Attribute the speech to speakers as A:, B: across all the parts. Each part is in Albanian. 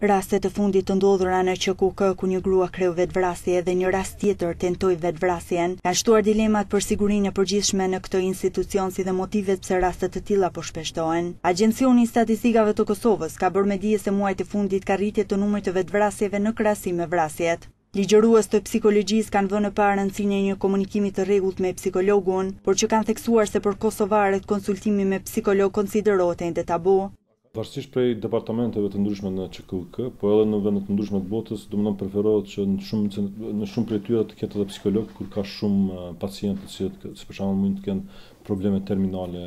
A: Rastet e fundit të ndodhura në QKUK ku një grua kreu vetëvrasje dhe një rast tjetër tentoi vetëvrasjen, kanë shtuar dilemat për sigurinë e përgjithshme në këtë institucion si dhe motivet pse raste të tilla po shpeshtohen. Agjencioni i Statistikave të Kosovës ka bërë me dije se muajt e fundit ka rritje të numrit të vetëvrasjeve në krahasim me vrasjet. Ligjërues të psikologjisë kanë vënë në pah rëndësinë e një komunikimi të rregullt me psikologun, por që kanë theksuar se për kosovarët konsultimi me psikolog konsiderohet ende tabu.
B: Varësisht prej departamenteve të ndryshme në QKUK, por edhe në vende të ndryshme të botës, domethënë preferohet që në shumë, në shumë prej tyre të ketë edhe psikologë kur ka shumë pacientë të cilët si për shembull mund të kenë probleme terminale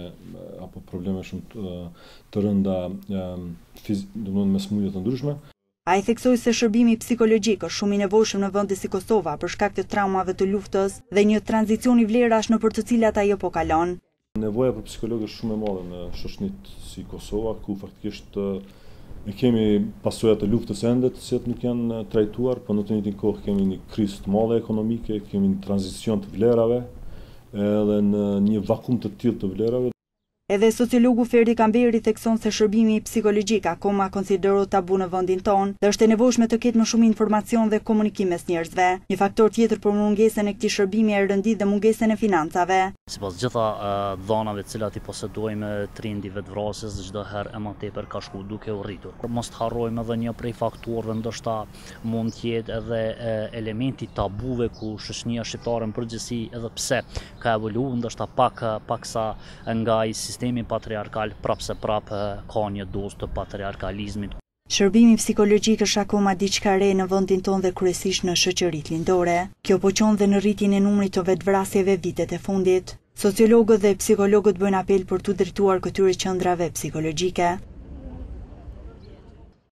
B: apo probleme shumë të rënda domethënë me sëmundje të ndryshme.
A: Ai theksoi se shërbimi psikologjik është shumë i nevojshëm në vende si Kosova për shkak të traumave të luftës dhe një tranzicioni vlerash nëpër të cilat ajo po kalon.
B: Nevoja për psikologë është shumë e madhe në shoqnitë si Kosova, ku faktikisht e kemi pasojat e luftës ende të cilat nuk janë trajtuar, po në të njëjtën kohë kemi një krizë të madhe ekonomike, kemi një tranzicion të vlerave edhe në një vakum të tillë të vlerave.
A: Edhe sociologu Ferdi Kamberi thekson se shërbimi psikologjik akoma konsiderohet tabu në vendin tonë dhe është e nevojshme të ketë më shumë informacion dhe komunikim mes njerëzve. Një faktor tjetër për mungesën e këtij shërbimi e rendit dhe mungesën e financave.
C: Sipas gjitha dhanave të cilat i posedojmë trendi i vetëvrasjes çdo herë e më tepër ka shku duke u rritur. Mos të harrojmë edhe një prej faktorëve ndoshta mund të jetë edhe elementi i tabuve ku shoqënia shqiptare në përgjithësi edhe pse Ka evolu ndoshta pak paksa nga ai sistemi patriarkal prapëseprapë ka një dozë të patriarkalizmit.
A: Shërbimi psikologjik është akoma diçka e re në vendin tonë dhe kryesisht në shoqëritë lindore. Kjo po çon dhe në rritjen e numrit të vetëvrasjeve vitet e fundit. Sociologët dhe psikologët bëjnë apel për t'iu drejtuar këtyre qendrave psikologjike.